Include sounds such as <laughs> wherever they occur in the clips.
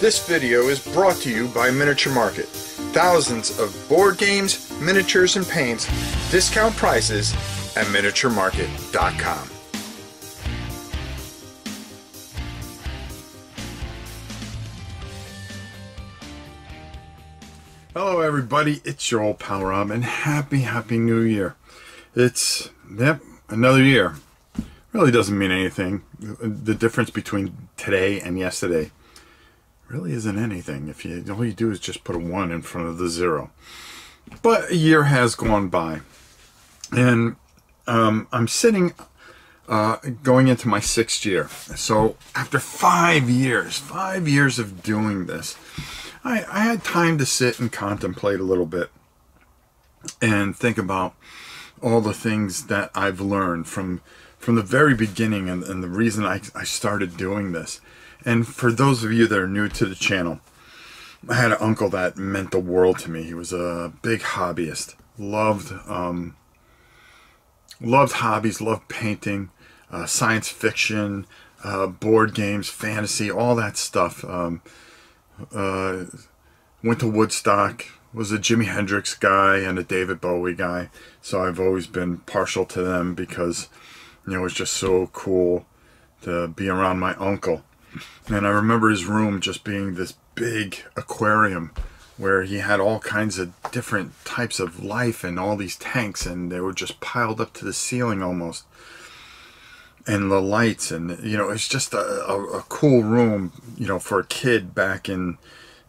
This video is brought to you by Miniature Market. Thousands of board games, miniatures, and paints, discount prices at miniaturemarket.com. Hello everybody, it's your old pal Rob and happy, happy new year. It's, yep, another year. Really doesn't mean anything. The difference between today and yesterday really isn't anything. If you all you do is just put a one in front of the zero. But a year has gone by, and um, I'm sitting uh, going into my sixth year. So after five years, five years of doing this, I, I had time to sit and contemplate a little bit and think about all the things that I've learned from from the very beginning and, and the reason I, I started doing this. And for those of you that are new to the channel, I had an uncle that meant the world to me. He was a big hobbyist. Loved um, loved hobbies, loved painting, uh, science fiction, uh, board games, fantasy, all that stuff. Um, uh, went to Woodstock, was a Jimi Hendrix guy and a David Bowie guy. So I've always been partial to them because, you know, it was just so cool to be around my uncle. And I remember his room just being this big aquarium where he had all kinds of different types of life and all these tanks and they were just piled up to the ceiling almost. And the lights and you know it's just a, a, a cool room you know for a kid back in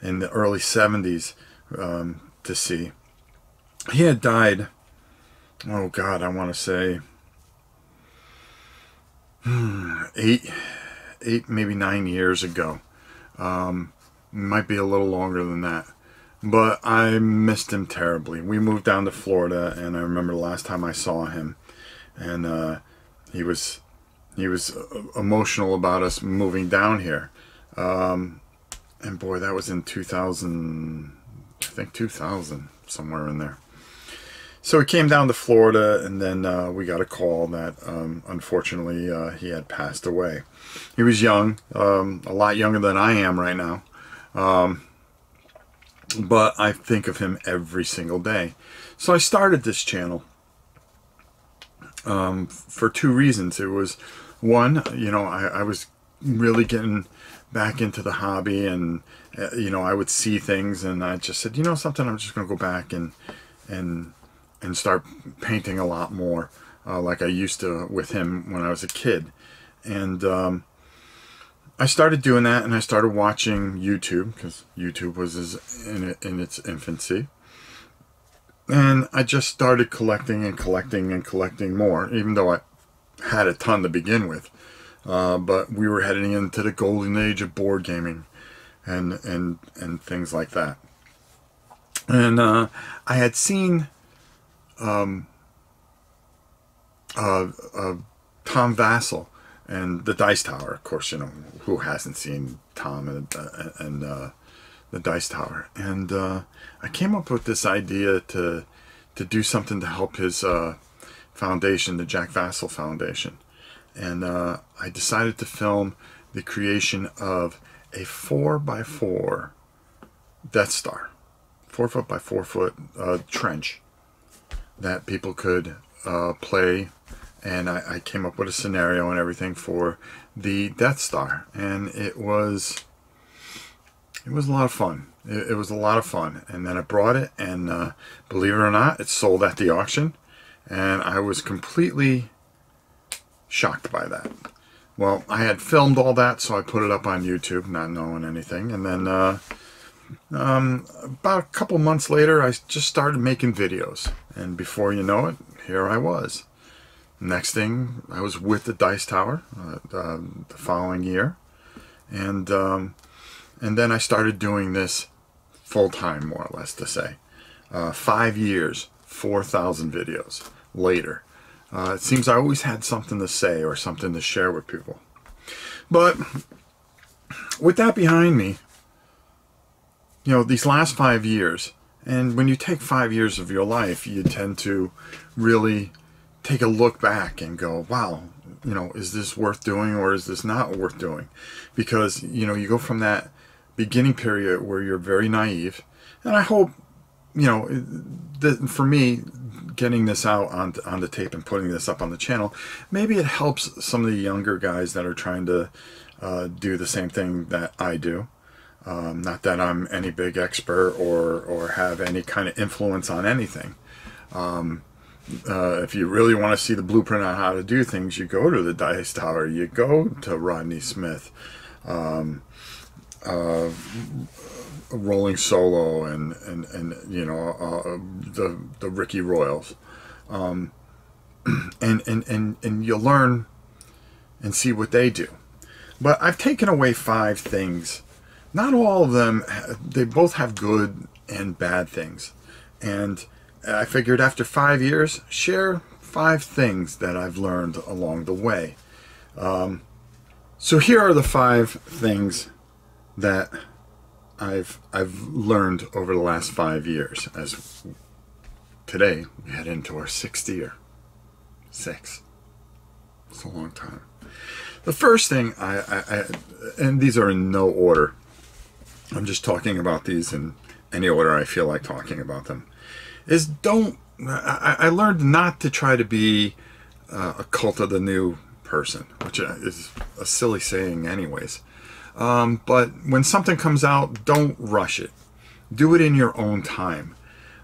in the early 70s um, to see. He had died oh god i want to say hmm, eight eight, maybe nine years ago. Um, might be a little longer than that. But I missed him terribly. We moved down to Florida, and I remember the last time I saw him, and uh, he was he was uh, emotional about us moving down here. Um, and boy, that was in 2000, I think 2000, somewhere in there. So we came down to Florida, and then uh, we got a call that um, unfortunately uh, he had passed away. He was young, um, a lot younger than I am right now. Um, but I think of him every single day. So I started this channel um, for two reasons. It was one, you know, I, I was really getting back into the hobby and, uh, you know, I would see things and I just said, you know something, I'm just going to go back and, and and start painting a lot more uh, like I used to with him when I was a kid. And um, I started doing that and I started watching YouTube because YouTube was in, in its infancy. And I just started collecting and collecting and collecting more, even though I had a ton to begin with. Uh, but we were heading into the golden age of board gaming and and and things like that. And uh, I had seen um, uh, uh, Tom Vasel and the Dice Tower. Of course, you know who hasn't seen Tom and, uh, and uh, the Dice Tower. And uh, I came up with this idea to to do something to help his uh, foundation, the Jack Vasel Foundation. And uh, I decided to film the creation of a four by four Death Star, four foot by four foot uh, trench that people could play and I, I, came up with a scenario and everything for the Death Star. And it was it was a lot of fun. It, it was a lot of fun. And then I brought it and uh, believe it or not it sold at the auction. And I was completely shocked by that. Well I had filmed all that so I put it up on YouTube not knowing anything. And then uh, um, about a couple months later, I just started making videos. And before you know it, here I was. Next thing, I was with the Dice Tower uh, uh, the following year. And, um, and then I started doing this full-time, more or less to say. Uh, five years, 4,000 videos later. Uh, it seems I always had something to say or something to share with people. But with that behind me, you know, these last five years, and when you take five years of your life, you tend to really take a look back and go, wow, you know, is this worth doing or is this not worth doing? Because, you know, you go from that beginning period where you're very naive, and I hope, you know, that for me, getting this out on on the tape and putting this up on the channel, maybe it helps some of the younger guys that are trying to uh, do the same thing that I do. Um, not that I'm any big expert or or have any kind of influence on anything. Um, uh, if you really want to see the blueprint on how to do things, you go to the Dice Tower, you go to Rodney Smith, um, uh, Rolling Solo, and and and you know uh, the the Ricky Royals, um, <clears throat> and and and and you learn and see what they do. But I've taken away five things. Not all of them. They both have good and bad things, and I figured after five years, share five things that I've learned along the way. Um, so here are the five things that I've I've learned over the last five years. As today we head into our sixth year, six. It's a long time. The first thing I, I, I and these are in no order. I'm just talking about these in any order I feel like talking about them is don't I, I learned not to try to be uh, a cult of the new person which is a silly saying anyways. Um, but when something comes out don't rush it. Do it in your own time.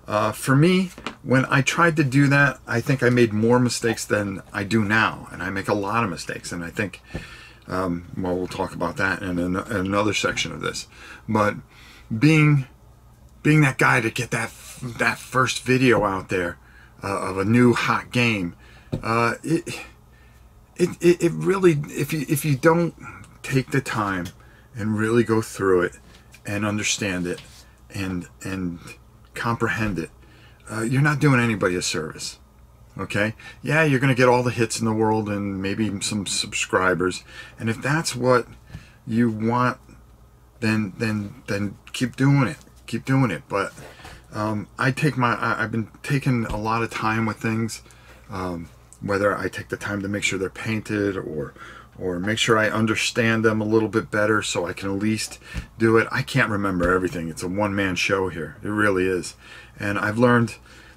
Uh, for me when I tried to do that I think I made more mistakes than I do now and I make a lot of mistakes and I think um, well we'll talk about that in, in another section of this. But being being that guy to get that that first video out there uh, of a new hot game, uh, it, it it really if you if you don't take the time and really go through it and understand it and and comprehend it, uh, you're not doing anybody a service. Okay, yeah, you're gonna get all the hits in the world and maybe some subscribers, and if that's what you want, then then then keep doing it keep doing it. But um, I take my, I, have been taking a lot of time with things, um, whether I take the time to make sure they're painted or, or make sure I understand them a little bit better so I can at least do it. I can't remember everything. It's a one-man show here. It really is. And I've learned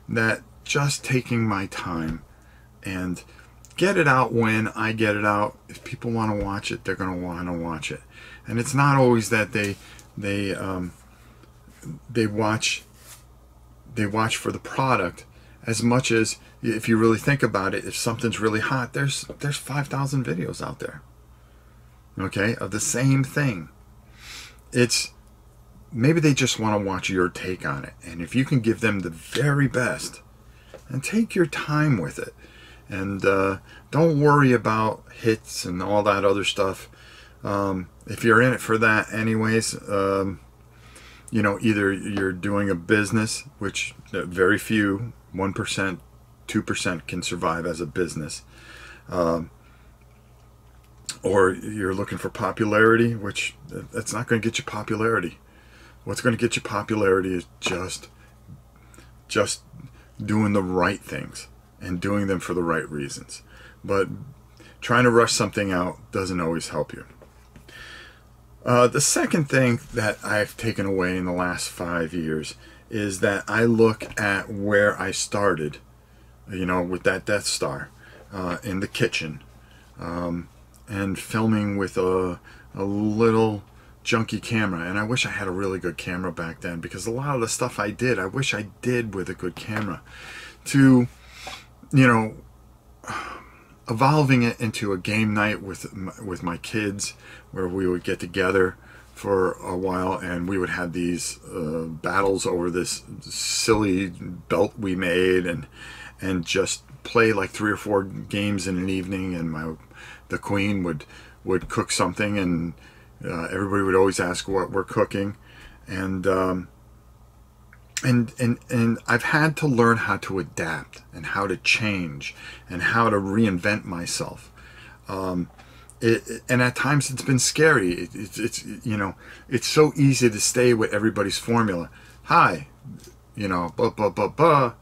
that just taking my time and get it out when I get it out. If people want to watch it, they're going to want to watch it. And it's not always that they, they, um, they watch they watch for the product as much as if you really think about it if something's really hot there's there's 5000 videos out there. Okay of the same thing. It's maybe they just want to watch your take on it. And if you can give them the very best and take your time with it. And uh, don't worry about hits and all that other stuff. Um, if you're in it for that anyways um, you know, either you're doing a business, which very few, 1%, 2% can survive as a business. Um, or you're looking for popularity, which that's not going to get you popularity. What's going to get you popularity is just, just doing the right things and doing them for the right reasons. But trying to rush something out doesn't always help you. Uh, the second thing that I've taken away in the last five years is that I look at where I started, you know, with that Death Star uh, in the kitchen um, and filming with a, a little junky camera. And I wish I had a really good camera back then because a lot of the stuff I did, I wish I did with a good camera. To, you know, evolving it into a game night with with my kids where we would get together for a while and we would have these uh, battles over this silly belt we made and and just play like three or four games in an evening and my the queen would would cook something and uh, everybody would always ask what we're cooking and um, and and and I've had to learn how to adapt and how to change and how to reinvent myself. Um, it, and at times it's been scary. It, it, it's you know it's so easy to stay with everybody's formula. Hi, you know, blah blah blah blah,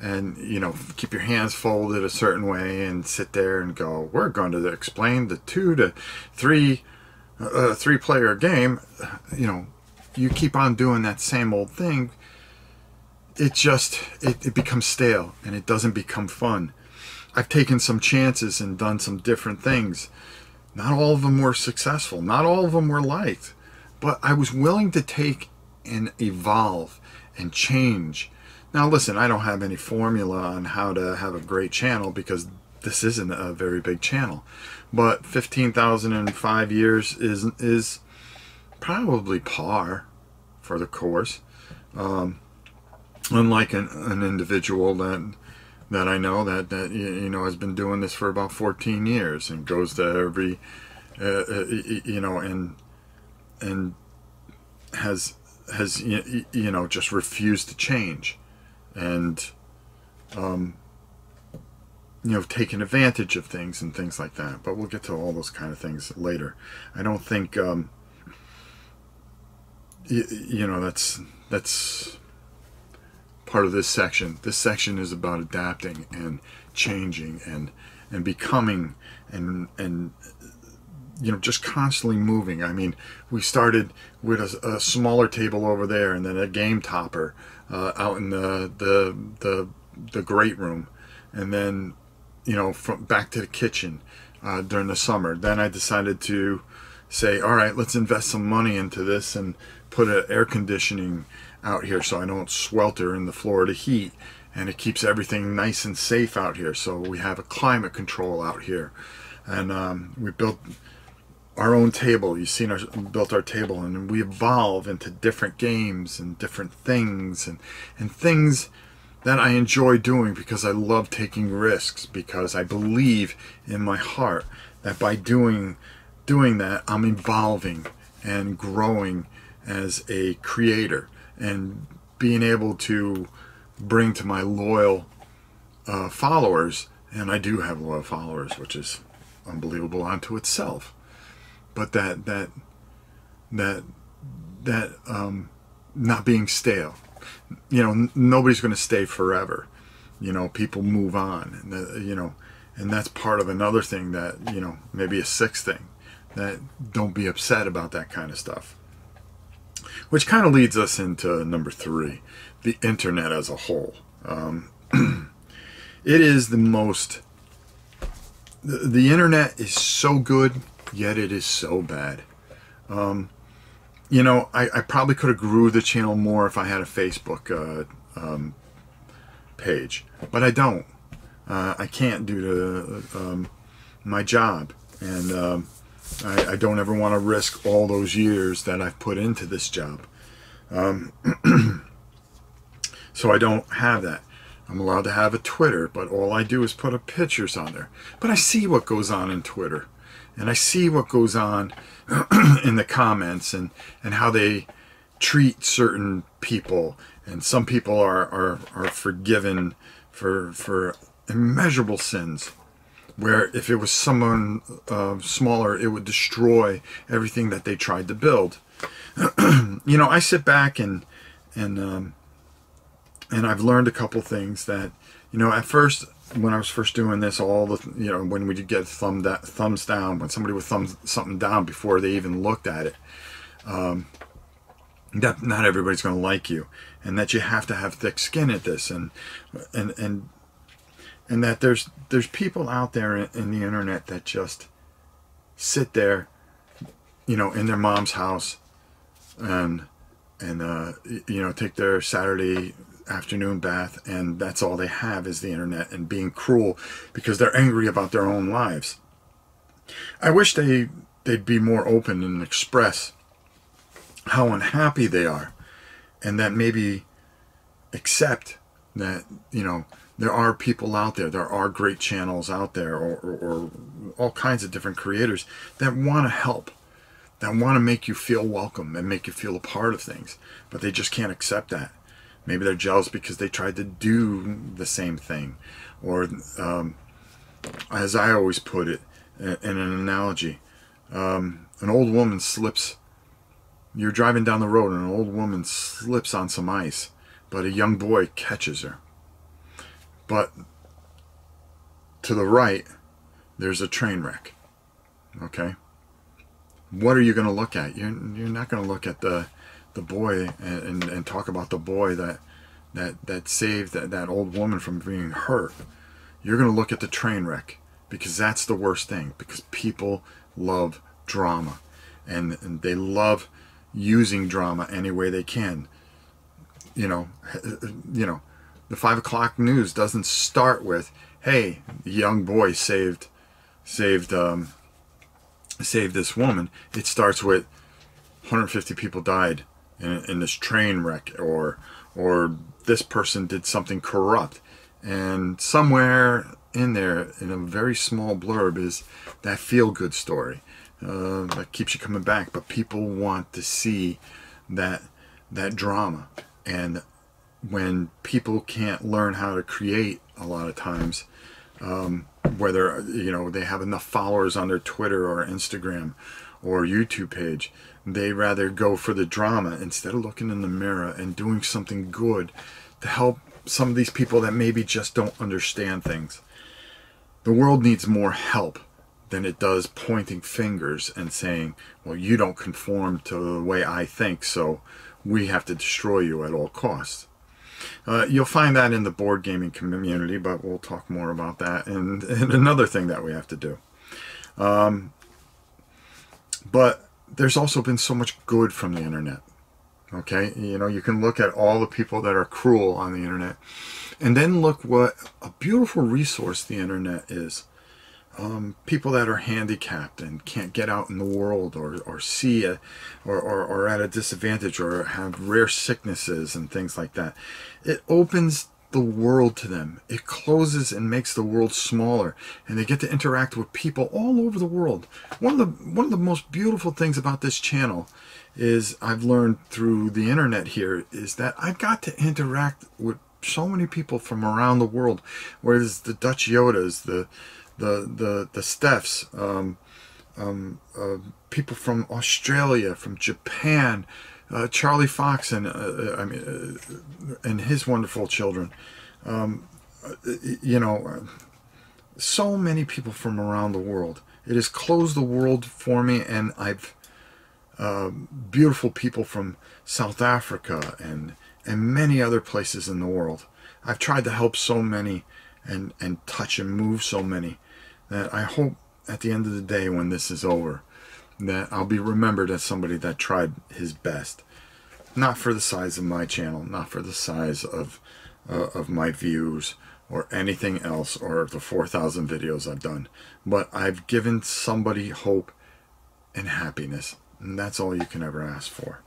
and you know keep your hands folded a certain way and sit there and go. We're going to explain the two to three uh, three player game. You know you keep on doing that same old thing, it just it, it becomes stale and it doesn't become fun. I've taken some chances and done some different things. Not all of them were successful. Not all of them were liked. But I was willing to take and evolve and change. Now listen, I don't have any formula on how to have a great channel because this isn't a very big channel. But 15,000 in five years is is probably par for the course. Um, unlike an, an individual that that I know that that you know has been doing this for about 14 years and goes to every uh, uh you know and and has has you know just refused to change and um you know taken advantage of things and things like that. But we'll get to all those kind of things later. I don't think um you, you know that's that's part of this section. This section is about adapting and changing and and becoming and and you know just constantly moving. I mean, we started with a, a smaller table over there, and then a game topper uh, out in the the the the great room, and then you know from back to the kitchen uh, during the summer. Then I decided to say, all right, let's invest some money into this and put an air conditioning out here so I don't swelter in the Florida heat and it keeps everything nice and safe out here. So we have a climate control out here. And um, we built our own table. You've seen our built our table and we evolve into different games and different things and and things that I enjoy doing because I love taking risks because I believe in my heart that by doing doing that I'm evolving and growing as a creator and being able to bring to my loyal uh, followers, and I do have loyal followers, which is unbelievable unto itself. But that that that that um, not being stale, you know, nobody's going to stay forever. You know, people move on, and the, you know, and that's part of another thing that you know, maybe a sixth thing that don't be upset about that kind of stuff. Which kind of leads us into number three, the internet as a whole. Um, <clears throat> it is the most, the, the, internet is so good, yet it is so bad. Um, you know, I, I, probably could have grew the channel more if I had a Facebook uh, um, page, but I don't. Uh, I can't due to um, my job. And um, I, I don't ever want to risk all those years that I've put into this job. Um, <clears throat> so I don't have that. I'm allowed to have a Twitter, but all I do is put up pictures on there. But I see what goes on in Twitter. And I see what goes on <clears throat> in the comments and, and how they treat certain people. And some people are, are, are forgiven for, for immeasurable sins where if it was someone uh, smaller, it would destroy everything that they tried to build. <clears throat> you know, I sit back and and um, and I've learned a couple things that you know at first when I was first doing this, all the you know when we would get thumb thumbs down when somebody would thumb something down before they even looked at it. Um, that not everybody's going to like you, and that you have to have thick skin at this, and and and and that there's there's people out there in, the internet that just sit there, you know, in their mom's house, and and uh, you know take their Saturday afternoon bath, and that's all they have is the internet and being cruel because they're angry about their own lives. I wish they they'd be more open and express how unhappy they are, and that maybe accept that you know there are people out there, there are great channels out there, or, or, or all kinds of different creators that want to help, that want to make you feel welcome and make you feel a part of things, but they just can't accept that. Maybe they're jealous because they tried to do the same thing, or um, as I always put it in an analogy, um, an old woman slips. You're driving down the road and an old woman slips on some ice, but a young boy catches her but to the right, there's a train wreck. Okay? What are you going to look at? You're, you're not going to look at the, the boy and, and, and talk about the boy that that that saved that, that old woman from being hurt you're going to look at the train wreck because that's the worst thing because people love drama and, and they love using drama any way they can you know you know the five o'clock news doesn't start with hey young boy saved saved um saved this woman. It starts with 150 people died in, in this train wreck or or this person did something corrupt. And somewhere in there in a very small blurb is that feel good story uh, that keeps you coming back. But people want to see that that drama. And when people can't learn how to create a lot of times um, whether you know they have enough followers on their twitter or instagram or youtube page they rather go for the drama instead of looking in the mirror and doing something good to help some of these people that maybe just don't understand things. The world needs more help than it does pointing fingers and saying, well, you don't conform to the way I think, so we have to destroy you at all costs. Uh, you'll find that in the board gaming community, but we'll talk more about that and, <laughs> and another thing that we have to do. Um, but there's also been so much good from the internet. Okay, you know, you can look at all the people that are cruel on the internet and then look what a beautiful resource the internet is. Um, people that are handicapped and can't get out in the world or, or see a, or, or, or at a disadvantage or have rare sicknesses and things like that. It opens the world to them. It closes and makes the world smaller and they get to interact with people all over the world. One of the one of the most beautiful things about this channel is I've learned through the internet here is that I've got to interact with so many people from around the world. Whereas the Dutch Yodas, the the the the Stephs, um, um, uh, people from Australia, from Japan, uh, Charlie Fox and uh, uh I mean, uh, and his wonderful children. Um, you know, so many people from around the world. It has closed the world for me, and I've uh, beautiful people from South Africa and and many other places in the world. I've tried to help so many and and touch and move so many that I hope at the end of the day when this is over that I'll be remembered as somebody that tried his best. Not for the size of my channel, not for the size of, uh, of my views or anything else or the 4,000 videos I've done, but I've given somebody hope and happiness. And that's all you can ever ask for.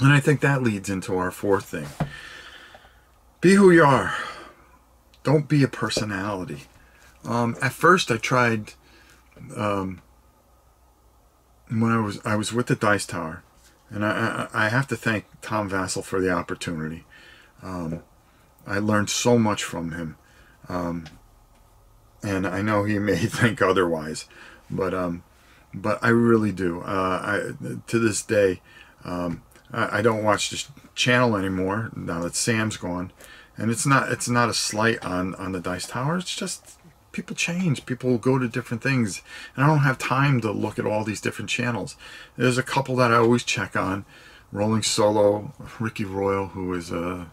And I think that leads into our fourth thing. Be who you are. Don't be a personality. Um, at first I tried um, when I was I was with the Dice Tower, and I, I, I have to thank Tom Vasel for the opportunity. Um, I learned so much from him, um, and I know he <laughs> may think otherwise, but um, but I really do. Uh, I to this day, um, I, I don't watch this channel anymore now that Sam's gone, and it's not it's not a slight on on the Dice Tower. It's just people change. People go to different things. And I don't have time to look at all these different channels. There's a couple that I always check on. Rolling Solo, Ricky Royal, who is uh,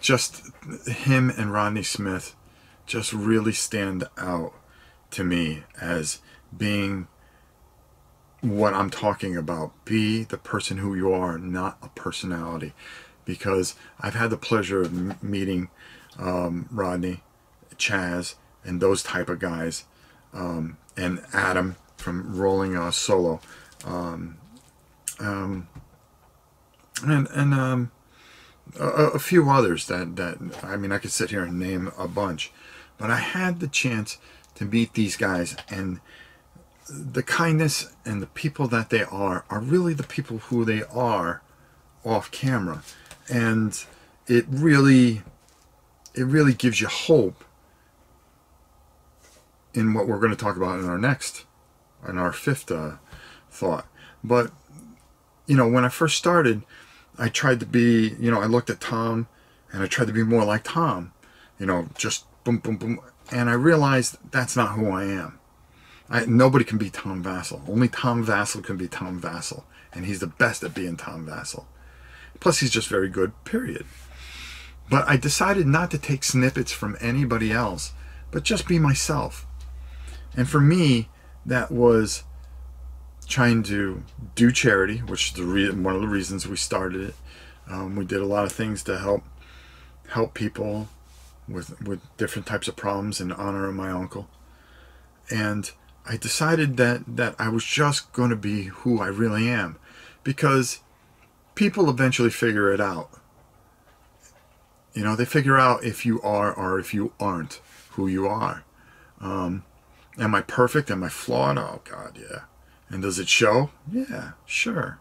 just him and Rodney Smith just really stand out to me as being what I'm talking about. Be the person who you are, not a personality. Because I've had the pleasure of meeting um, Rodney Chaz and those type of guys, um, and Adam from Rolling uh, Solo, um, um, and and um, a, a, few others that that I mean I could sit here and name a bunch, but I had the chance to meet these guys and the kindness and the people that they are are really the people who they are off camera and it really it really gives you hope in what we're going to talk about in our next, in our fifth uh, thought. But, you know, when I first started, I tried to be, you know, I looked at Tom and I tried to be more like Tom, you know, just boom, boom, boom. And I realized that's not who I am. I, nobody can be Tom Vasel. Only Tom Vasel can be Tom Vasel. and he's the best at being Tom Vasel. Plus, he's just very good, period. But I decided not to take snippets from anybody else, but just be myself. And for me, that was trying to do charity, which is the re- one of the reasons we started it. Um, we did a lot of things to help help people with with different types of problems in honor of my uncle. And I decided that that I was just going to be who I really am, because people eventually figure it out. You know, they figure out if you are or if you aren't who you are. Um, am I perfect? Am I flawed? Oh God, yeah. And does it show? Yeah, sure.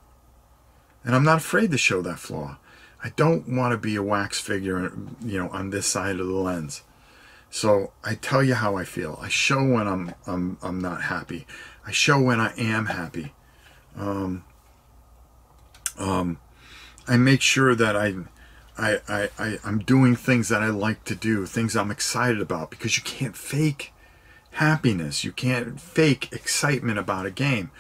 And I'm not afraid to show that flaw. I don't want to be a wax figure, you know, on this side of the lens. So I tell you how I feel. I show when I'm I'm I'm not happy. I show when I am happy. Um, um, I make sure that I, I, I, I, I'm doing things that I like to do, things I'm excited about, because you can't fake happiness. You can't fake excitement about a game.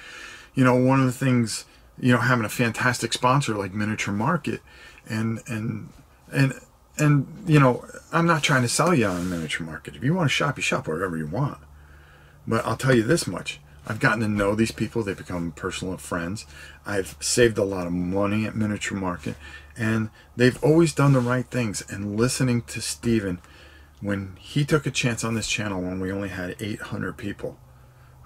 You know, one of the things, you know, having a fantastic sponsor like Miniature Market, and and and and you know, I'm not trying to sell you on Miniature Market. If you want to shop, you shop wherever you want. But I'll tell you this much: I've gotten to know these people. They've become personal friends. I've saved a lot of money at Miniature Market, and they've always done the right things. And listening to Steven when he took a chance on this channel when we only had 800 people.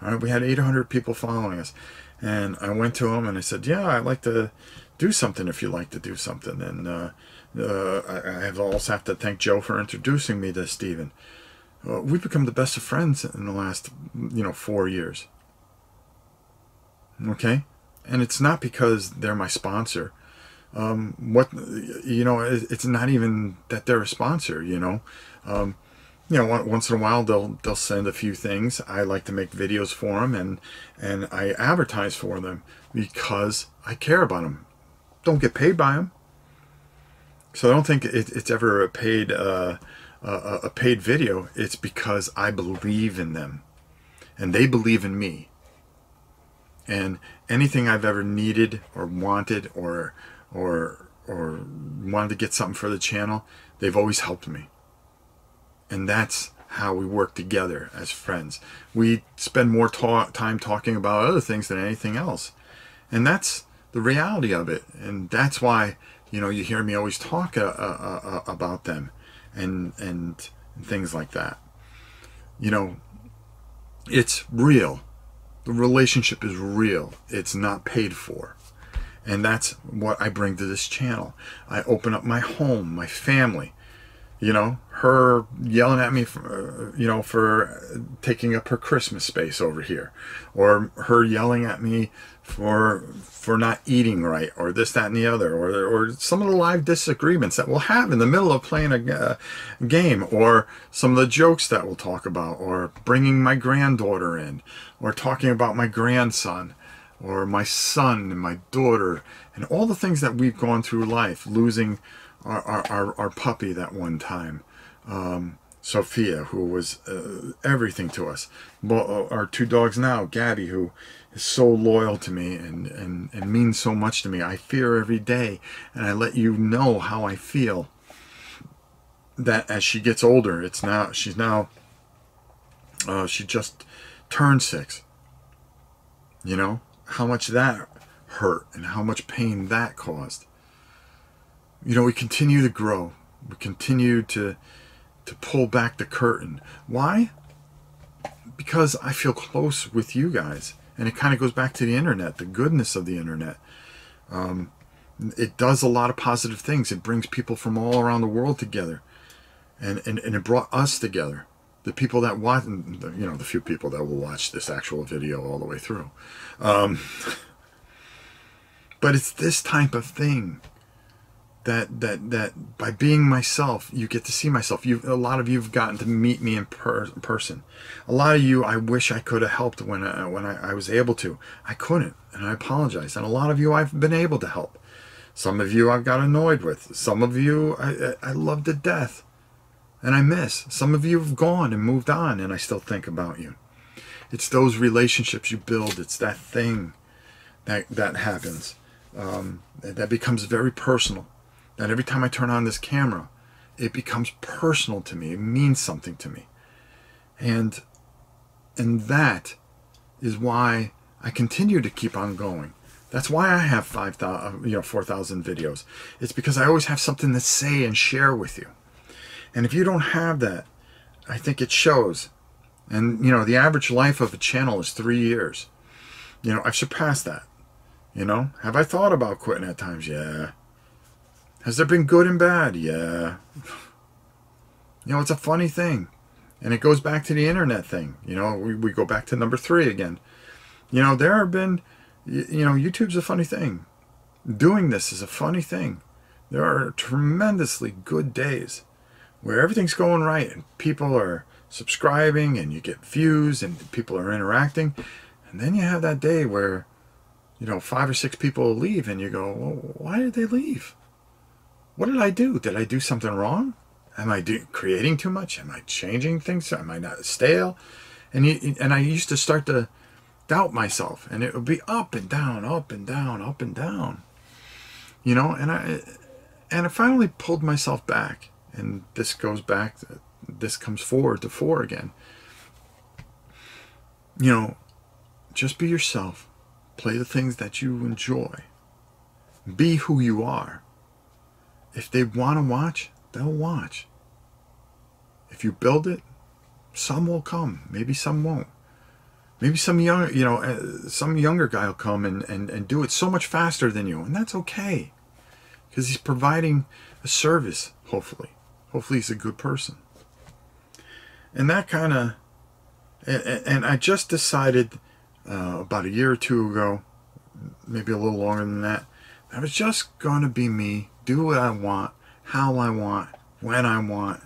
All right, we had 800 people following us. And I went to him and I said, yeah, I'd like to do something if you like to do something. And uh, uh, I, I also have to thank Joe for introducing me to Steven. Uh, we've become the best of friends in the last, you know, four years. Okay? And it's not because they're my sponsor. Um, what, you know, it's not even that they're a sponsor, you know. Um, you know, once in a while they'll they'll send a few things. I like to make videos for them, and and I advertise for them because I care about them. Don't get paid by them, so I don't think it, it's ever a paid uh, a, a paid video. It's because I believe in them, and they believe in me. And anything I've ever needed or wanted or or or wanted to get something for the channel, they've always helped me. And that's how we work together as friends. We spend more ta time talking about other things than anything else. And that's the reality of it. And that's why, you know, you hear me always talk uh, uh, uh, about them and, and, and things like that. You know, it's real. The relationship is real. It's not paid for. And that's what I bring to this channel. I open up my home, my family, you know her yelling at me for you know for taking up her christmas space over here or her yelling at me for for not eating right or this that and the other or or some of the live disagreements that we'll have in the middle of playing a uh, game or some of the jokes that we'll talk about or bringing my granddaughter in or talking about my grandson or my son and my daughter and all the things that we've gone through life losing our, our, our, puppy that one time, um, Sophia, who was uh, everything to us. Uh, our two dogs now, Gabby, who is so loyal to me and, and, and means so much to me. I fear every day, and I let you know how I feel. That as she gets older, it's now she's now uh, she just turned six. You know how much that hurt and how much pain that caused you know, we continue to grow. We continue to to pull back the curtain. Why? Because I feel close with you guys. And it kind of goes back to the internet, the goodness of the internet. Um, it does a lot of positive things. It brings people from all around the world together. And, and, and it brought us together. The people that watch, you know, the few people that will watch this actual video all the way through. Um, <laughs> but it's this type of thing that that that by being myself you get to see myself. You a lot of you have gotten to meet me in per, person. A lot of you i wish i could have helped when I, when I, I was able to. I couldn't and i apologize. And a lot of you i've been able to help. Some of you i've got annoyed with. Some of you i i love to death and i miss. Some of you have gone and moved on and i still think about you. It's those relationships you build. It's that thing that that happens um, that becomes very personal. That every time I turn on this camera, it becomes personal to me. It means something to me. And and that is why I continue to keep on going. That's why I have 5,000, you know, 4,000 videos. It's because I always have something to say and share with you. And if you don't have that, I think it shows. And, you know, the average life of a channel is three years. You know, I've surpassed that. You know, have I thought about quitting at times? Yeah. Has there been good and bad? Yeah. You know, it's a funny thing. And it goes back to the internet thing. You know, we, we go back to number three again. You know, there have been, you know, YouTube's a funny thing. Doing this is a funny thing. There are tremendously good days where everything's going right and people are subscribing and you get views and people are interacting. And then you have that day where, you know, five or six people leave and you go, well, why did they leave? What did I do? Did I do something wrong? Am I do, creating too much? Am I changing things? Am I not stale? And you, and I used to start to doubt myself, and it would be up and down, up and down, up and down. You know, and I and I finally pulled myself back, and this goes back. This comes forward to four again. You know, just be yourself. Play the things that you enjoy. Be who you are. If they want to watch, they'll watch. If you build it, some will come. Maybe some won't. Maybe some young, you know, uh, some younger guy will come and, and, and do it so much faster than you. And that's okay. Because he's providing a service, hopefully. Hopefully he's a good person. And that kind of, and, and, I just decided uh, about a year or two ago, maybe a little longer than that, I was just going to be me, do what I want, how I want, when I want,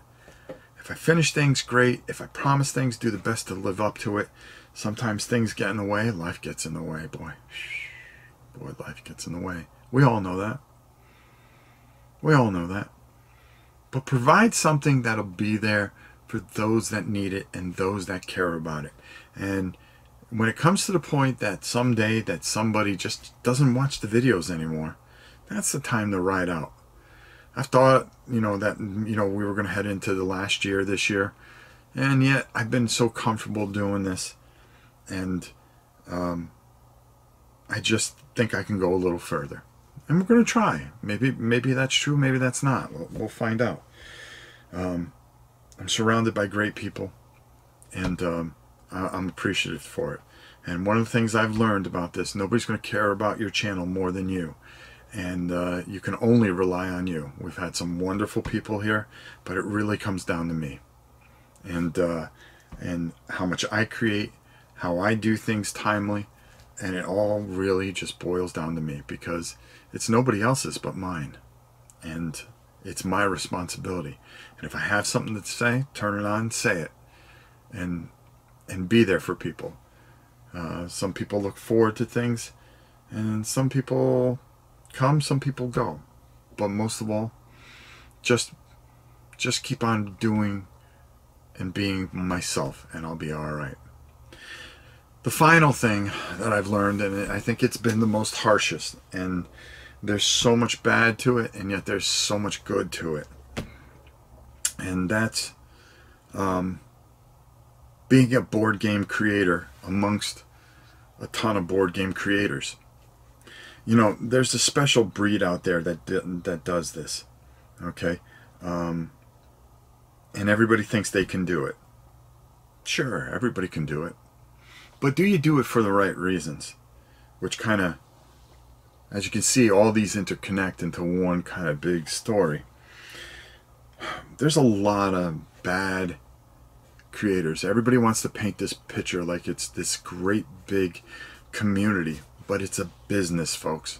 if I finish things, great. If I promise things, do the best to live up to it. Sometimes things get in the way. Life gets in the way, boy. Boy, life gets in the way. We all know that. We all know that. But provide something that'll be there for those that need it and those that care about it. And when it comes to the point that someday that somebody just doesn't watch the videos anymore, that's the time to ride out. I thought, you know, that, you know, we were going to head into the last year this year. And yet I've been so comfortable doing this. And um, I just think I can go a little further. And we're going to try. Maybe maybe that's true. Maybe that's not. We'll, we'll find out. Um, I'm surrounded by great people. And um, I, I'm appreciative for it. And one of the things I've learned about this, nobody's going to care about your channel more than you and uh, you can only rely on you. We've had some wonderful people here, but it really comes down to me, and uh, and how much I create, how I do things timely, and it all really just boils down to me because it's nobody else's but mine, and it's my responsibility. And if I have something to say, turn it on, say it, and and be there for people. Uh, some people look forward to things, and some people come, some people go. But most of all, just just keep on doing and being myself and I'll be all right. The final thing that I've learned, and I think it's been the most harshest, and there's so much bad to it, and yet there's so much good to it. And that's um, being a board game creator amongst a ton of board game creators you know, there's a special breed out there that that does this, okay, um, and everybody thinks they can do it. Sure, everybody can do it, but do you do it for the right reasons? Which kind of, as you can see, all these interconnect into one kind of big story. There's a lot of bad creators. Everybody wants to paint this picture like it's this great big community but it's a business, folks.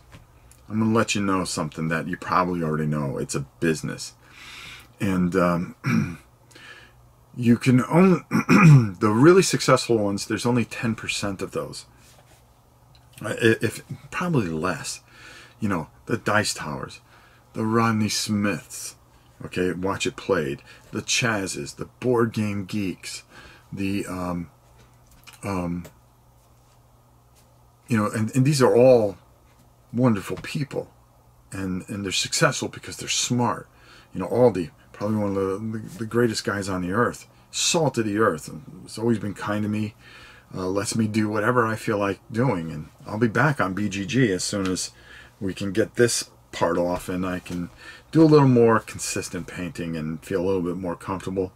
I'm going to let you know something that you probably already know. It's a business. And um, <clears throat> you can only, <clears throat> the really successful ones, there's only 10% of those. Uh, if Probably less. You know, the Dice Towers, the Rodney Smiths, okay, Watch It Played, the Chazes, the Board Game Geeks, the um, um, you know, and, and these are all wonderful people, and and they're successful because they're smart. You know, Aldie, probably one of the, the, greatest guys on the earth, salt of the earth, has always been kind to me. Uh, lets me do whatever I feel like doing, and I'll be back on BGG as soon as we can get this part off and I can do a little more consistent painting and feel a little bit more comfortable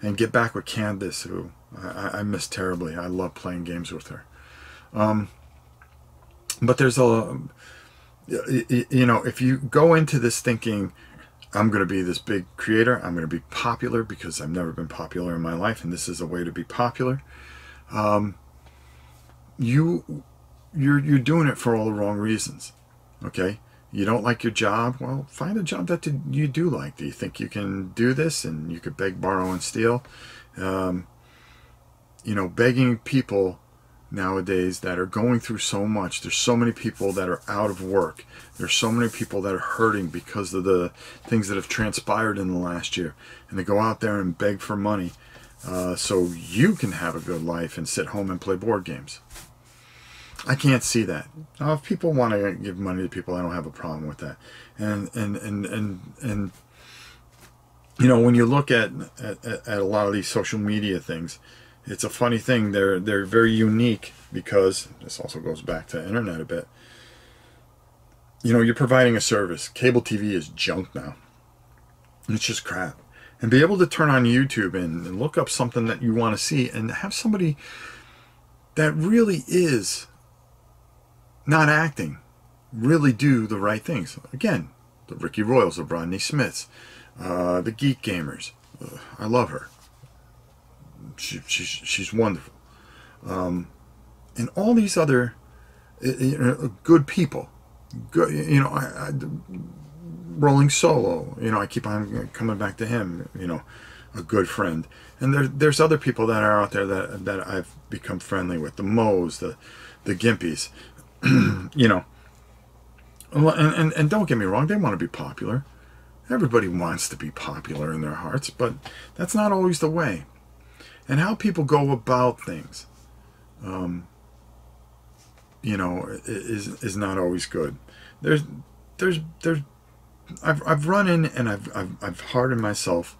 and get back with Candace who I, I miss terribly. I love playing games with her. Um, but there's a, you know, if you go into this thinking, I'm going to be this big creator, I'm going to be popular because I've never been popular in my life and this is a way to be popular. Um, you, you're, you're doing it for all the wrong reasons. Okay. You don't like your job? Well, find a job that you do like. Do you think you can do this and you could beg, borrow, and steal? Um, you know, begging people nowadays that are going through so much. There's so many people that are out of work. There's so many people that are hurting because of the things that have transpired in the last year. And they go out there and beg for money uh, so you can have a good life and sit home and play board games. I can't see that. Now, if people want to give money to people, I don't have a problem with that. And and and and and you know, when you look at at, at a lot of these social media things, it's a funny thing. They're they're very unique because this also goes back to internet a bit. You know, you're providing a service. Cable TV is junk now. It's just crap. And be able to turn on YouTube and, and look up something that you want to see and have somebody that really is not acting really do the right things. Again, the Ricky Royals, the Rodney Smiths, uh, the Geek Gamers. Uh, I love her she, she's she's wonderful. Um, and all these other you know, good people, good you know, I, I, Rolling Solo. You know, I keep on coming back to him. You know, a good friend. And there, there's other people that are out there that that I've become friendly with. The Moes, the the Gimpies. <clears throat> you know. And, and, and don't get me wrong, they want to be popular. Everybody wants to be popular in their hearts, but that's not always the way and how people go about things, um, you know, is is not always good. There's there's there's I've I've run in and I've I've, I've hardened myself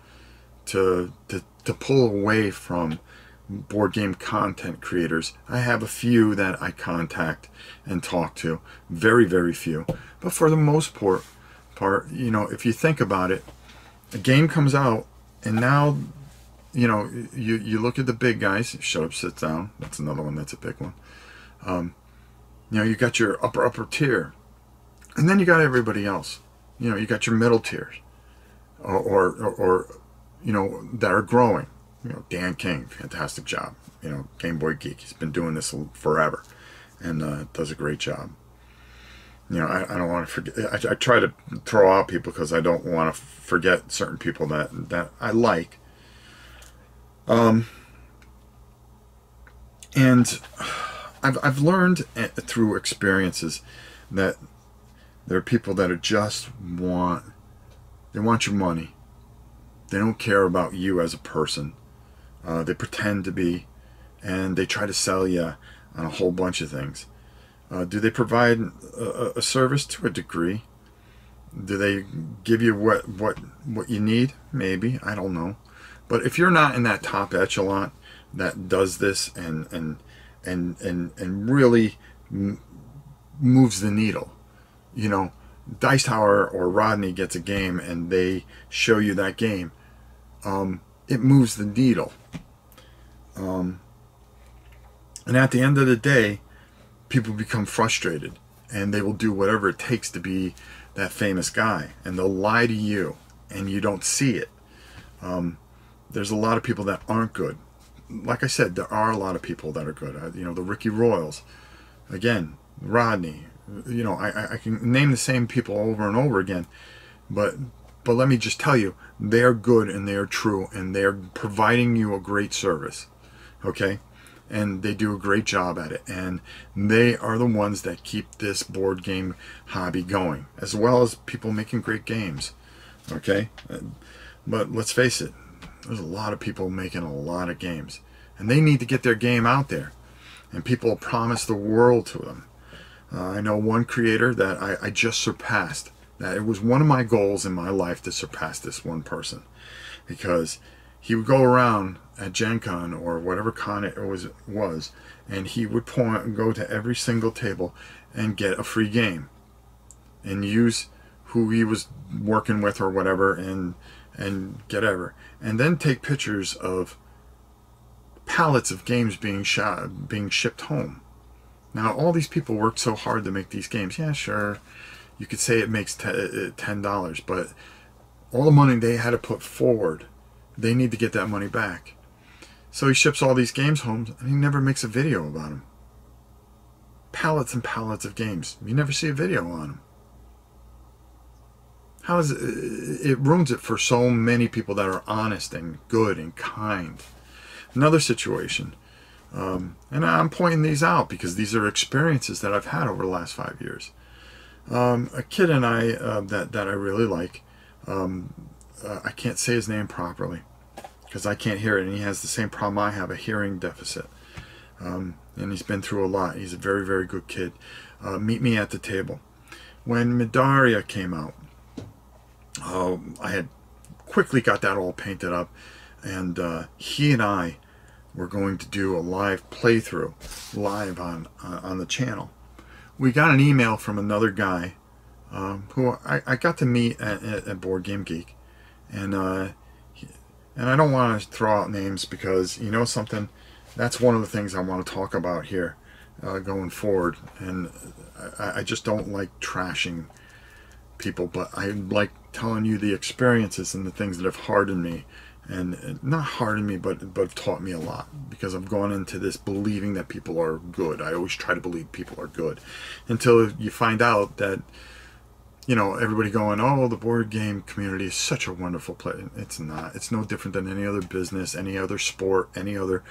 to to to pull away from board game content creators. I have a few that I contact and talk to, very very few, but for the most part, part you know, if you think about it, a game comes out and now you know, you, you look at the big guys, shut up, sit down. That's another one that's a big one. Um, you know, you got your upper, upper tier. And then you got everybody else. You know, you got your middle tiers. Or, or, or, you know, that are growing. You know, Dan King, fantastic job. You know, Game Boy Geek. He's been doing this forever and uh, does a great job. You know, I, I don't want to forget. I, I try to throw out people because I don't want to forget certain people that, that I like um, and I've, I've learned eh, through experiences that there are people that are just want, they want your money. They don't care about you as a person. Uh, they pretend to be, and they try to sell you on a whole bunch of things. Uh, do they provide a, a, service to a degree? Do they give you what what what you need? Maybe I don't know. But if you're not in that top echelon that does this and and and and and really moves the needle, you know, Dice Tower or Rodney gets a game and they show you that game, um, it moves the needle. Um, and at the end of the day, people become frustrated and they will do whatever it takes to be that famous guy and they'll lie to you and you don't see it. Um, there's a lot of people that aren't good. Like I said, there are a lot of people that are good. Uh, you know, the Ricky Royals, again, Rodney. You know, I, I can name the same people over and over again, but but let me just tell you, they are good and they are true and they are providing you a great service. Okay? And they do a great job at it. And they are the ones that keep this board game hobby going, as well as people making great games. Okay? But let's face it, there's a lot of people making a lot of games. And they need to get their game out there. And people promise the world to them. Uh, I know one creator that I, I just surpassed. That it was one of my goals in my life to surpass this one person, because he would go around at Gen Con or whatever con it was was, and he would point go to every single table and get a free game, and use who he was working with or whatever, and and get ever, and then take pictures of pallets of games being shot being shipped home. Now all these people worked so hard to make these games. Yeah, sure, you could say it makes uh, ten dollars, but all the money they had to put forward, they need to get that money back. So he ships all these games home, and he never makes a video about them. Pallets and pallets of games. You never see a video on them. How is it? It ruins it for so many people that are honest and good and kind. Another situation, um, and I'm pointing these out because these are experiences that I've had over the last five years. Um, a kid and I uh, that that I really like. Um, uh, I can't say his name properly because I can't hear it, and he has the same problem I have—a hearing deficit. Um, and he's been through a lot. He's a very, very good kid. Uh, meet me at the table. When Middara came out, uh, I had quickly got that all painted up, and uh, he and I were going to do a live playthrough live on uh, on the channel. We got an email from another guy um, who I, I, got to meet at, at, Board Game Geek, and uh, and I don't want to throw out names because you know something. That's one of the things I want to talk about here uh, going forward, and I, I just don't like trashing people, but I like telling you the experiences and the things that have hardened me. And uh, not hardened me but but taught me a lot because I've gone into this believing that people are good. I always try to believe people are good until you find out that you know everybody going oh the board game community is such a wonderful place it's not. It's no different than any other business any other sport any other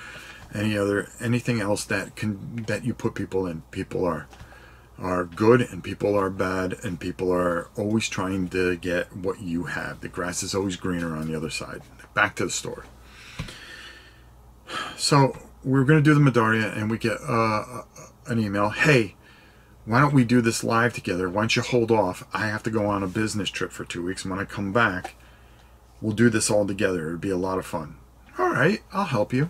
any other anything else that can that you put people in. People are are good and people are bad and people are always trying to get what you have. The grass is always greener on the other side. Back to the story. So we're going to do the Middara and we get uh, an email. Hey, why don't we do this live together? Why don't you hold off? I have to go on a business trip for two weeks. And when I come back, we'll do this all together. It'd be a lot of fun. All right, I'll help you.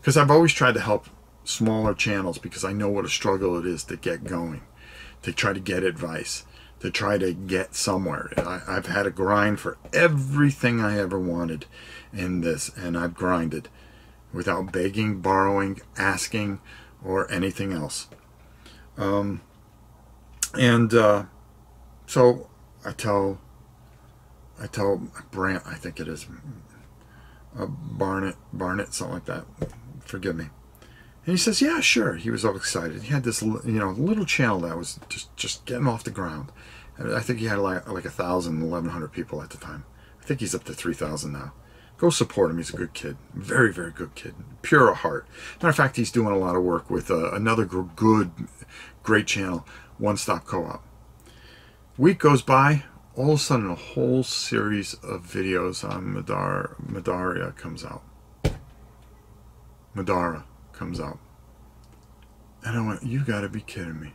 Because I've always tried to help smaller channels because I know what a struggle it is to get going to try to get advice, to try to get somewhere. I, have had a grind for everything I ever wanted in this, and I've grinded without begging, borrowing, asking, or anything else. Um, and uh, so I tell, I tell Brant, I think it is, uh, Barnett, Barnett, something like that. Forgive me. And he says, yeah, sure. He was all excited. He had this, you know, little channel that was just, just getting off the ground. And I think he had like, like 1,000, 1,100 people at the time. I think he's up to 3,000 now. Go support him. He's a good kid. Very, very good kid. Pure of heart. Matter of fact, he's doing a lot of work with uh, another good, great channel, One Stop Co-op. Week goes by. All of a sudden, a whole series of videos on Madar, Madaria comes out. Madara comes out. And I went, you got to be kidding me.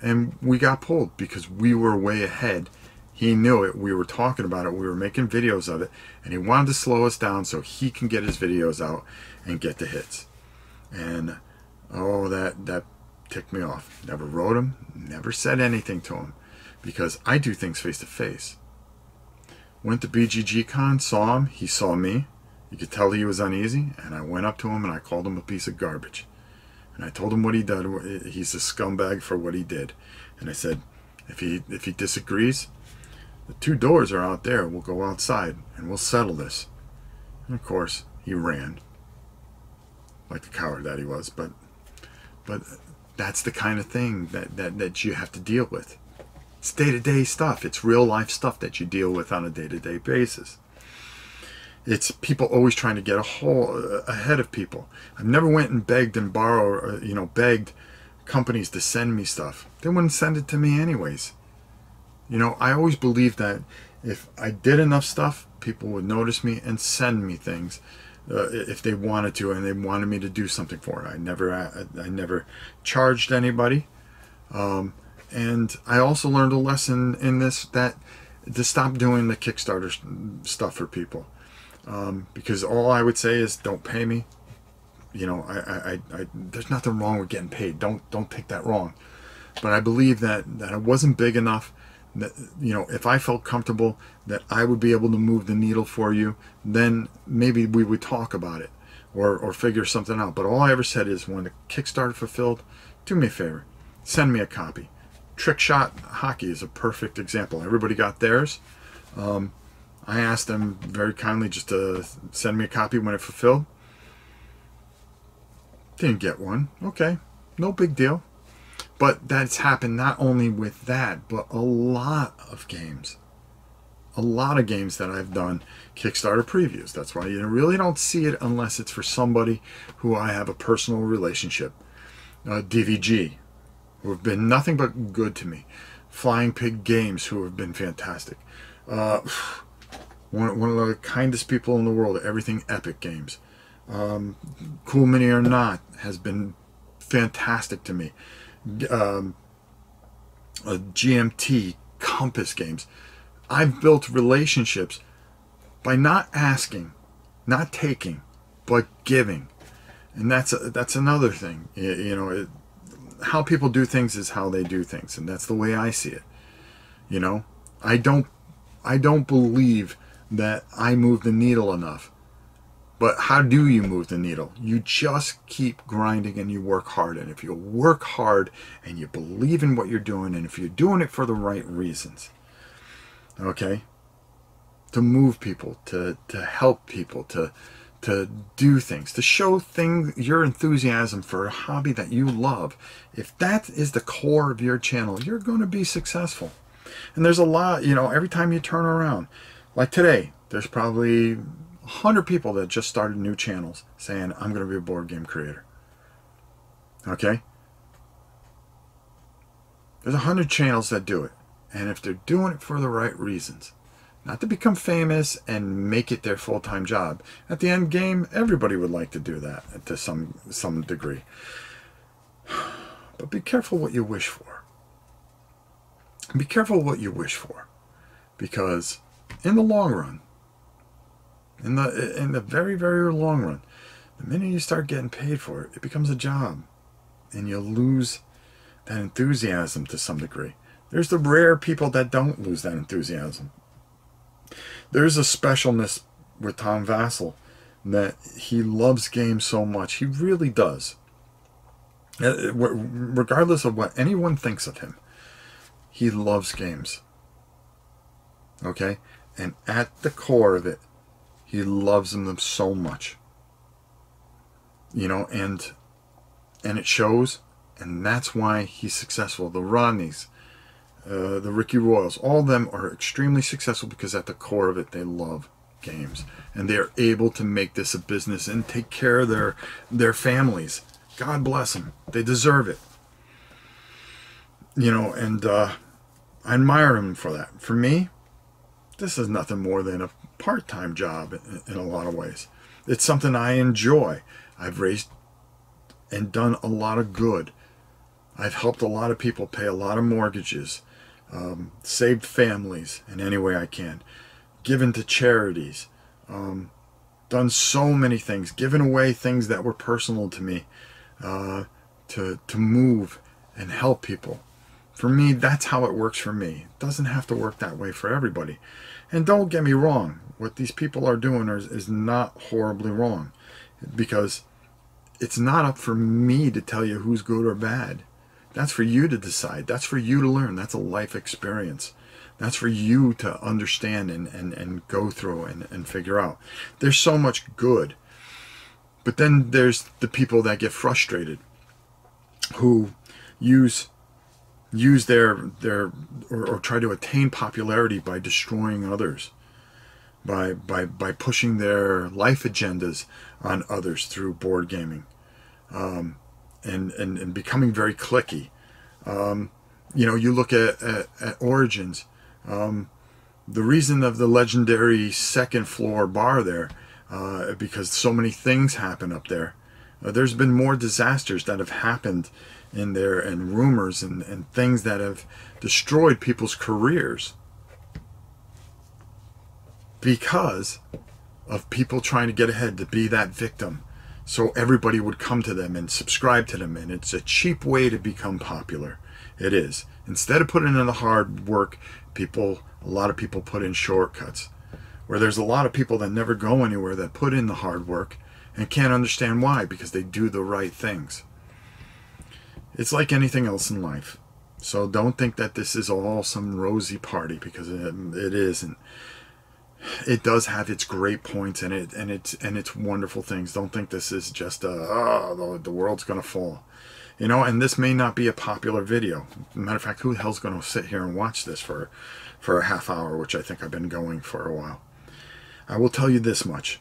And we got pulled because we were way ahead. He knew it. We were talking about it. We were making videos of it. And he wanted to slow us down so he can get his videos out and get the hits. And, oh, that, that ticked me off. Never wrote him. Never said anything to him. Because I do things face to face. Went to BGG Con, saw him. He saw me. You could tell he was uneasy, and I went up to him and I called him a piece of garbage. And I told him what he did. He's a scumbag for what he did. And I said, if he if he disagrees, the two doors are out there. We'll go outside and we'll settle this. And of course, he ran, like the coward that he was. But but that's the kind of thing that that, that you have to deal with. It's day to day stuff. It's real life stuff that you deal with on a day to day basis it's people always trying to get a whole uh, ahead of people. I've never went and begged and borrowed, uh, you know, begged companies to send me stuff. They wouldn't send it to me anyways. You know, I always believed that if I did enough stuff, people would notice me and send me things uh, if they wanted to and they wanted me to do something for it. I never, I, I never charged anybody. Um, and I also learned a lesson in this that to stop doing the Kickstarter stuff for people. Um, because all I would say is don't pay me. You know, I, I, I, there's nothing wrong with getting paid. Don't don't take that wrong. But I believe that that it wasn't big enough. That you know, if I felt comfortable that I would be able to move the needle for you, then maybe we would talk about it or or figure something out. But all I ever said is when the Kickstarter fulfilled, do me a favor, send me a copy. Trick shot hockey is a perfect example. Everybody got theirs. Um, I asked them very kindly just to send me a copy when it fulfilled. Didn't get one. Okay, no big deal. But that's happened not only with that, but a lot of games. A lot of games that I've done Kickstarter previews. That's why you really don't see it unless it's for somebody who I have a personal relationship. Uh, DVG, who have been nothing but good to me. Flying Pig Games, who have been fantastic. Uh, <sighs> one, one of the kindest people in the world, everything Epic Games. Um, cool Mini or Not has been fantastic to me. Um, uh, GMT, Compass Games. I've built relationships by not asking, not taking, but giving. And that's a, that's another thing. You, you know, it, how people do things is how they do things, and that's the way I see it. You know, I don't I don't believe that I move the needle enough. But how do you move the needle? You just keep grinding and you work hard. And if you work hard and you believe in what you're doing, and if you're doing it for the right reasons, okay, to move people, to, to help people, to to do things, to show things, your enthusiasm for a hobby that you love. If that is the core of your channel, you're going to be successful. And there's a lot, you know, every time you turn around, like today, there's probably 100 people that just started new channels saying, I'm going to be a board game creator. Okay? There's 100 channels that do it. And if they're doing it for the right reasons, not to become famous and make it their full-time job. At the end game, everybody would like to do that to some some degree. But be careful what you wish for. Be careful what you wish for. Because in the long run, in the in the very, very long run, the minute you start getting paid for it, it becomes a job. And you lose that enthusiasm to some degree. There's the rare people that don't lose that enthusiasm there's a specialness with Tom Vasel that he loves games so much. He really does. Uh, regardless of what anyone thinks of him, he loves games. Okay? And at the core of it, he loves them so much. You know, and and it shows, and that's why he's successful. The Rodneys, uh, the Ricky Royals, all of them are extremely successful because at the core of it, they love games. And they're able to make this a business and take care of their, their families. God bless them. They deserve it. You know, and uh, I admire them for that. For me, this is nothing more than a part-time job in, a lot of ways. It's something I enjoy. I've raised and done a lot of good. I've helped a lot of people pay a lot of mortgages um, saved families in any way I can, given to charities, um, done so many things, given away things that were personal to me uh, to, to move and help people. For me, that's how it works for me. It doesn't have to work that way for everybody. And don't get me wrong, what these people are doing is, is not horribly wrong because it's not up for me to tell you who's good or bad. That's for you to decide. That's for you to learn. That's a life experience. That's for you to understand and, and, and go through and, and figure out. There's so much good. But then there's the people that get frustrated who use use their their or, or try to attain popularity by destroying others by by by pushing their life agendas on others through board gaming um, and, and, and becoming very cliquey. Um, you know, you look at, at, at Origins, um, the reason of the legendary second floor bar there, uh, because so many things happen up there. There's been more disasters that have happened in there and rumors and, and things that have destroyed people's careers because of people trying to get ahead to be that victim. So everybody would come to them and subscribe to them and it's a cheap way to become popular. It is. Instead of putting in the hard work people a lot of people put in shortcuts. Where there's a lot of people that never go anywhere that put in the hard work and can't understand why because they do the right things it's like anything else in life so don't think that this is all some rosy party because it, it isn't it does have its great points and it and it's and it's wonderful things. Don't think this is just a oh the, the world's gonna fall, you know. And this may not be a popular video. Matter of fact, who the hell's gonna sit here and watch this for for a half hour, which I think I've been going for a while. I will tell you this much,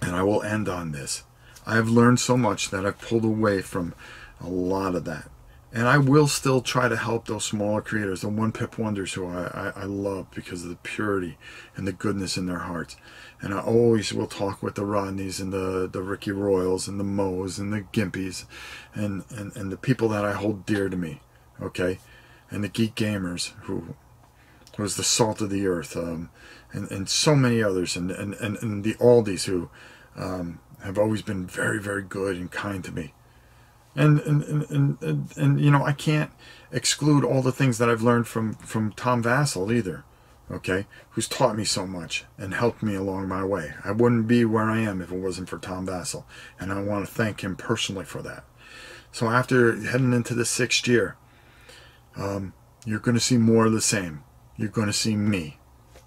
and I will end on this. I have learned so much that I've pulled away from a lot of that and I will still try to help those smaller creators, the one pip wonders who I, I, I, love because of the purity and the goodness in their hearts. And I always will talk with the Rodneys and the, the Ricky Royals and the Moes and the Gimpies and, and, and the people that I hold dear to me, okay? And the Geek Gamers who was the salt of the earth um, and, and so many others and, and, and, and the Aldies who um, have always been very, very good and kind to me. And and, and and and you know I can't exclude all the things that I've learned from from Tom Vasel either okay who's taught me so much and helped me along my way. I wouldn't be where I am if it wasn't for Tom Vasel and I want to thank him personally for that. So after heading into the sixth year um, you're going to see more of the same. You're going to see me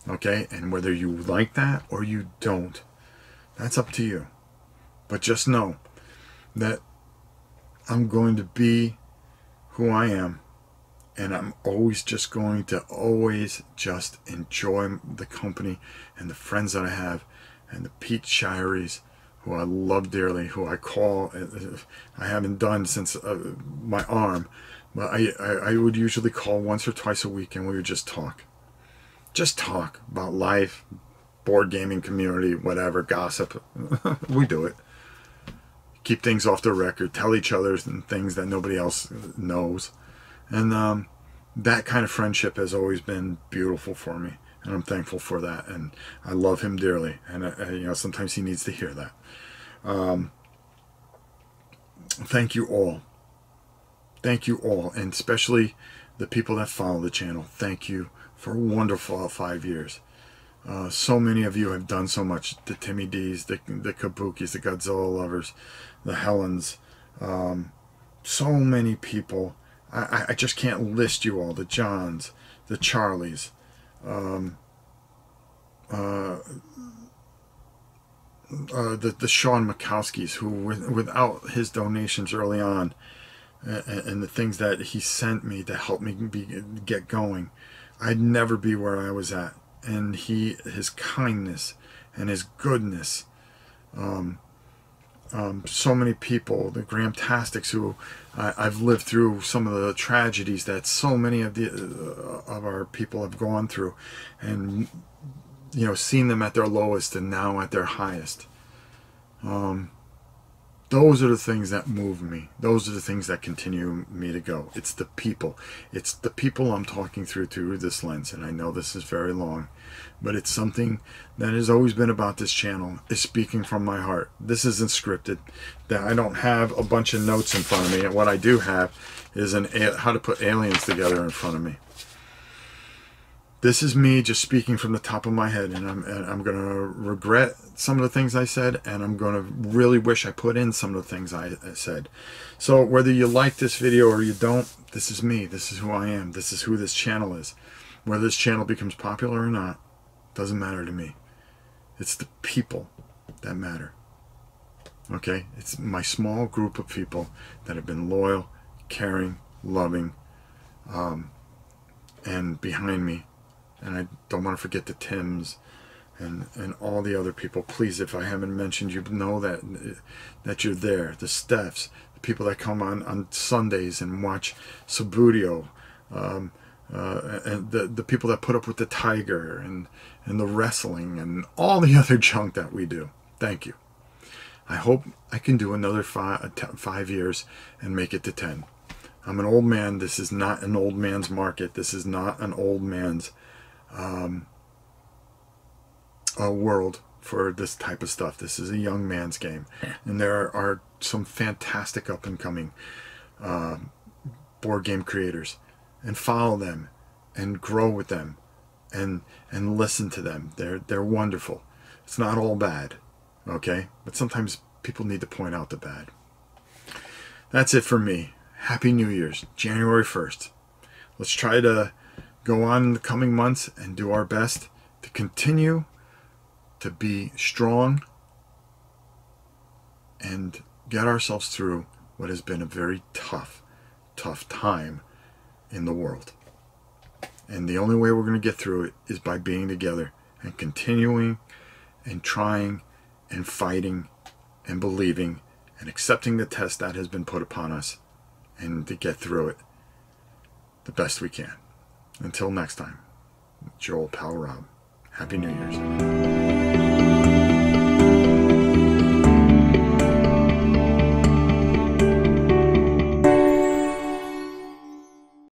okay and whether you like that or you don't that's up to you but just know that I'm going to be who I am. And I'm always just going to always just enjoy the company and the friends that I have and the Pete Shireys, who I love dearly, who I call, I haven't done since uh, my arm, but I, I, I would usually call once or twice a week and we would just talk. Just talk about life, board gaming community, whatever, gossip. <laughs> we do it keep things off the record, tell each other and things that nobody else knows. And um, that kind of friendship has always been beautiful for me. And I'm thankful for that. And I love him dearly. And, uh, you know, sometimes he needs to hear that. Um, thank you all. Thank you all. And especially the people that follow the channel. Thank you for wonderful five years. Uh, so many of you have done so much. The Timmy D's, the, the Kabukis, the Godzilla lovers, the Helens, um, so many people. I, I just can't list you all. The Johns, the Charlies, um, uh, uh, the, the Sean Mikowskis, who without his donations early on, and, and, the things that he sent me to help me be, get going, I'd never be where I was at. And he, his kindness and his goodness, um, um, so many people, the Gramtastics, who I, have lived through some of the tragedies that so many of the uh, of our people have gone through, and you know, seen them at their lowest and now at their highest. Um, those are the things that move me. Those are the things that continue me to go. It's the people. It's the people I'm talking through through this lens. And I know this is very long, but it's something that has always been about this channel is speaking from my heart. This isn't scripted. That I don't have a bunch of notes in front of me. And what I do have is an how to put aliens together in front of me this is me just speaking from the top of my head and I'm, and I'm to regret some of the things I said and I'm going to really wish I put in some of the things I, said. So whether you like this video or you don't, this is me. This is who I am. This is who this channel is. Whether this channel becomes popular or not, doesn't matter to me. It's the people that matter. Okay? It's my small group of people that have been loyal, caring, loving, um, and behind me and I don't want to forget the Tims and and all the other people. Please, if I haven't mentioned you, know that that you're there. The Stephs, the people that come on on Sundays and watch Subbuteo, um, uh, and the the people that put up with the Tiger and and the wrestling and all the <laughs> other junk that we do. Thank you. I hope I can do another five, five years and make it to 10. I'm an old man. This is not an old man's market. This is not an old man's um, uh, world for this type of stuff. This is a young man's game. And there are some fantastic up and coming uh, board game creators. And follow them and grow with them and and listen to them. They're they're wonderful. It's not all bad. Okay? But sometimes people need to point out the bad. That's it for me. Happy New Year's, January 1st. Let's try to go on in the coming months and do our best to continue to be strong and get ourselves through what has been a very tough, tough time in the world. And the only way we're going to get through it is by being together and continuing and trying and fighting and believing and accepting the test that has been put upon us and to get through it the best we can. Until next time, Joel pal Rob. Happy New Year's.